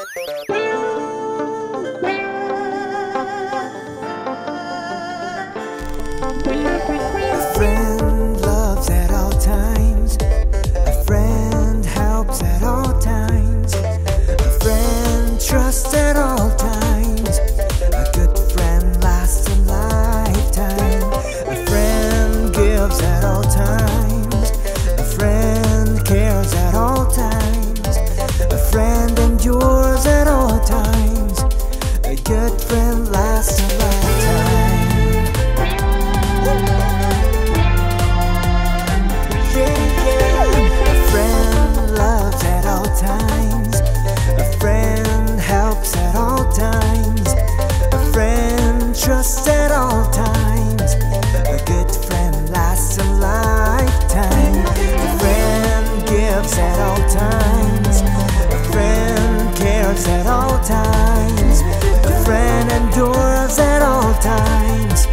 Música good friend lasts a lifetime yeah, yeah. A friend loves at all times A friend helps at all times A friend trusts at all times A good friend lasts a lifetime A friend gives at all times times.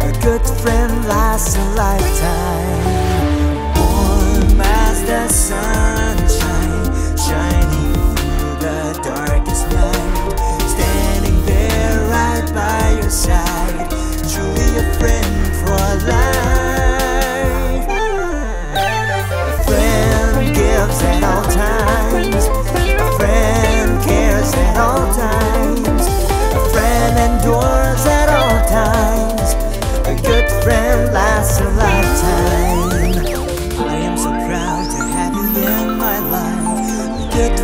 A good friend lies a life. где-то